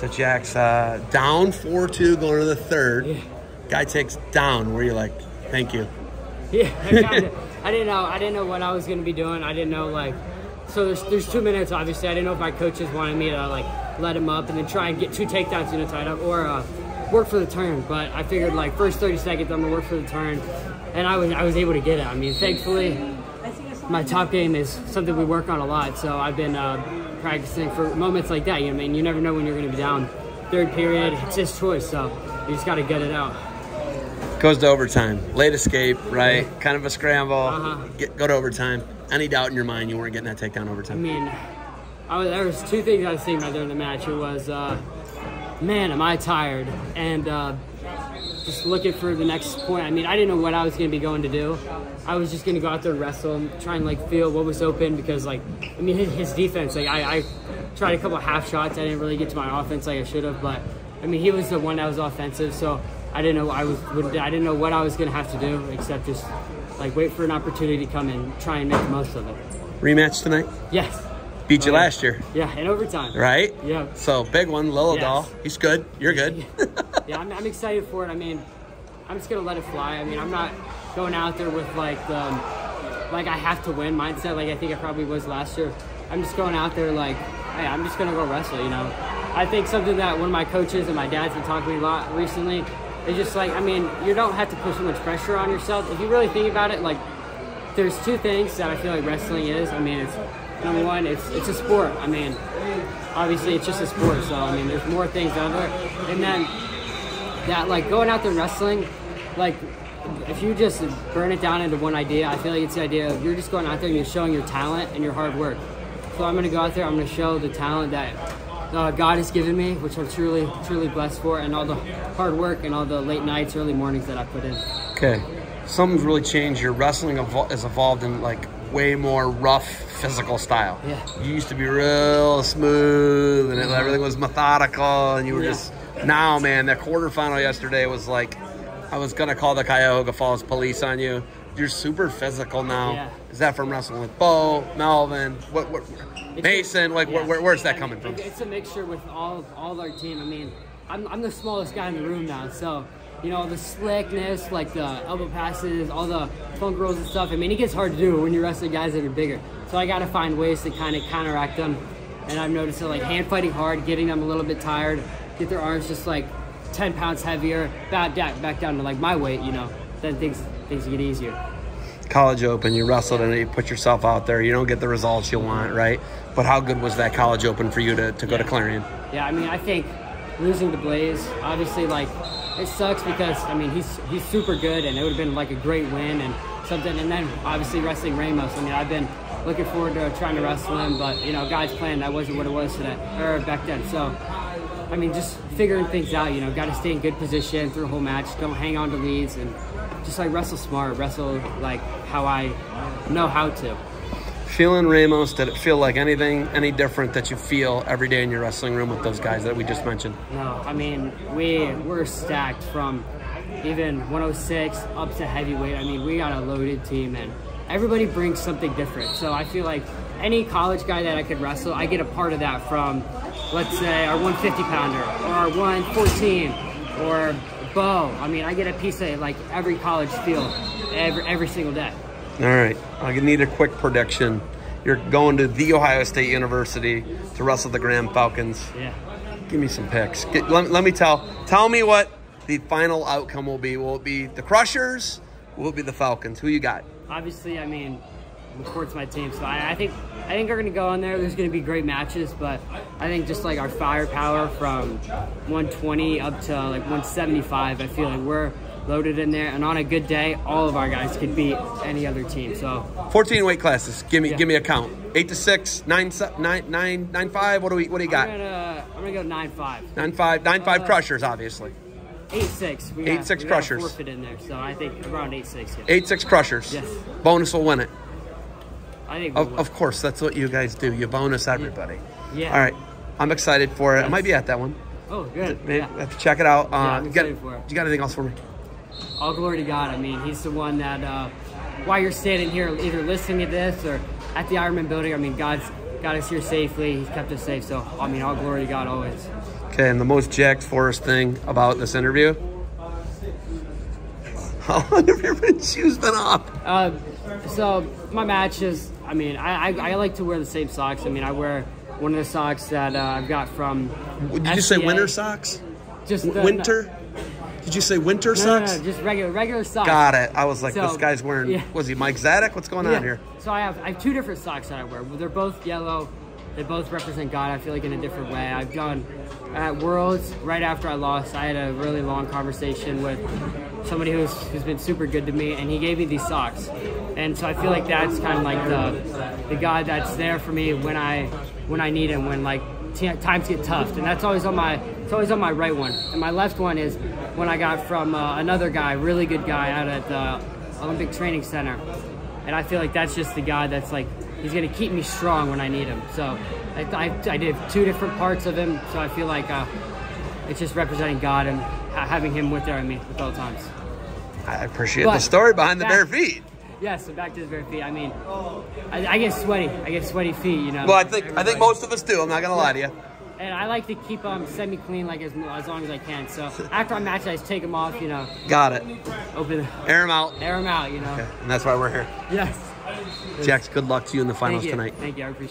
So Jax uh, down 4-2 going to the third. Yeah. Guy takes down where you're like, thank you. Yeah, I, I didn't know. I didn't know what I was gonna be doing. I didn't know like. So there's there's two minutes. Obviously, I didn't know if my coaches wanted me to like let him up and then try and get two takedowns in a tied up or uh, work for the turn. But I figured like first 30 seconds I'm gonna work for the turn, and I was I was able to get it. I mean, thankfully, my top game is something we work on a lot. So I've been uh, practicing for moments like that. You know, I mean, you never know when you're gonna be down. Third period, it's his choice. So you just gotta get it out. Goes to overtime. Late escape, right? Kind of a scramble. Uh-huh. Get, go to overtime. Any doubt in your mind you weren't getting that takedown I overtime? mean, I was, there was two things I was thinking about during the match. It was, uh, man, am I tired? And uh, just looking for the next point. I mean, I didn't know what I was going to be going to do. I was just going to go out there and wrestle and try and like feel what was open because, like, I mean, his, his defense. Like, I, I tried a couple half shots. I didn't really get to my offense like I should have, but I mean, he was the one that was offensive. So I didn't know I was. I didn't know what I was going to have to do except just like wait for an opportunity to come and try and make the most of it. Rematch tonight? Yes. Beat you Oh, yeah. last year, Yeah, in overtime. right? Yeah. So big one, Lilledahl. Yes. He's good. You're good. Yeah, I'm, I'm excited for it. I mean, I'm just gonna let it fly. I mean, I'm not going out there with like the like I have to win mindset. Like I think I probably was last year. I'm just going out there like, hey, I'm just gonna go wrestle. You know, I think something that one of my coaches and my dad's been talking to me a lot recently is just like, I mean, you don't have to put so much pressure on yourself. If you really think about it, like, there's two things that I feel like wrestling is. I mean, it's number one, it's it's a sport. I mean, obviously it's just a sport. So I mean, there's more things out there, and then that like going out there wrestling, like if you just burn it down into one idea, I feel like it's the idea of you're just going out there and you're showing your talent and your hard work. So I'm gonna go out there, I'm gonna show the talent that uh, God has given me, which I'm truly, truly blessed for, and all the hard work and all the late nights, early mornings that I put in. Okay. Something's really changed. Your wrestling has evolved in like way more rough physical style. Yeah. You used to be real smooth and it- mm-hmm. everything was methodical and you were Yeah. just now man, that quarterfinal yesterday was like I was gonna call the Cuyahoga Falls police on you. You're super physical now. Yeah. Is that from wrestling with Bo, Melvin, what, what Mason? Like yeah. where, where's that coming from? It's a mixture with all all of our team. I mean, I'm, I'm the smallest guy in the room now, so you know the slickness, like the elbow passes, all the funk rolls and stuff. I mean, it gets hard to do when you're wrestling guys that are bigger. So I got to find ways to kind of counteract them. And I've noticed that like hand fighting hard, getting them a little bit tired, get their arms just like 10 pounds heavier, back back, back down to like my weight, you know. Then things things get easier. college open, you wrestled and you put yourself out there. You don't get the results you want, right? But how good was that college open for you to, to go to Clarion? Yeah, I mean, I think losing to Blaze, obviously, like it sucks because I mean he's he's super good, and it would have been like a great win and something. And then obviously wrestling Ramos. I mean, I've been looking forward to trying to wrestle him, but you know, God's plan that wasn't what it was today or back then. So. I mean, just figuring things out, you know, got to stay in good position through a whole match. Don't hang on to leads and just like wrestle smart, wrestle like how I know how to. Feeling Ramos, did it feel like anything, any different that you feel every day in your wrestling room with those guys that we just mentioned? No, I mean we we're stacked from even 106 up to heavyweight. I mean we got a loaded team and everybody brings something different. So I feel like any college guy that I could wrestle, I get a part of that from, let's say our 150 pounder or our 114 or Bo. I mean I get a piece of like every college field every every single day. All right, I need a quick prediction. You're going to the Ohio State University to wrestle the Graham Falcons. Yeah. Give me some picks. Get, let, let me tell. Tell me what the final outcome will be. Will it be the Crushers? Will it be the Falcons? Who you got? obviously, I mean, McCort's my team, so I, I think I think we're gonna go in there. There's gonna be great matches, but I think just like our firepower from 120 up to like 175, I feel like we're loaded in there. And on a good day, all of our guys could beat any other team. So 14 weight classes. Give me Yeah. give me a count. Eight to six, nine nine nine nine five. What do we what do you I'm got? gonna I'm gonna go nine five, Nine five nine five Uh, Crushers, obviously. eight six. We Eight, got, six we crushers. Forfeit in there, so I think around eight six. Yeah. Eight six Crushers. Yes. Bonus will win it. I think. we Of, of course, that's what you guys do. You bonus everybody. Yeah. All right. I'm excited for it. I might be at that one. Oh, good. Maybe Yeah. Have to check it out. Uh, I'm you got, for it. You got anything else for me? All glory to God. I mean, He's the one that, uh, while you're standing here, either listening to this or at the Ironman building, I mean, God's got us here safely. He's kept us safe. So I mean, all glory to God always. Okay, and the most Jax Forrest thing about this interview? How long have your shoes been off? Uh, so my match is, I mean, I, I, I like to wear the same socks. I mean, I wear one of the socks that uh, I've got from. Did you say winter socks? Just the, winter? Did you say winter No, no, socks? no, just regular regular socks. Got it. I was like, So, this guy's wearing. yeah. Was he Mike Zadick? What's going Yeah. on here? So I have I have two different socks that I wear. They're both yellow. They both represent God. I feel like in a different way. I've done at Worlds right after I lost. I had a really long conversation with somebody who's who's been super good to me, and he gave me these socks. And so I feel like that's kind of like the the God that's there for me when I when I need him when like t- times get tough. And that's always on my it's always on my right one. And my left one is when I got from uh, another guy, really good guy out at the Olympic Training Center and I feel like that's just the guy that's like he's gonna keep me strong when I need him. So I, I, I did two different parts of him, so I feel like uh, it's just representing God and ha- having him with there at me at all times. I appreciate But the story behind the bare feet. Yeah, so back to the bare feet. I mean, I, I get sweaty. I get sweaty feet, you know. Well, I think I think most of us do. I'm not gonna lie to you. And I like to keep them semi-clean, like as, as long as I can. So after I match, I just take them off, you know, Got it. open, Air them out. air them out, you know. And that's why we're here. Yes. Jax, good luck to you in the finals Thank you. tonight. Thank you. I appreciate. it.